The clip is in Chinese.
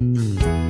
嗯。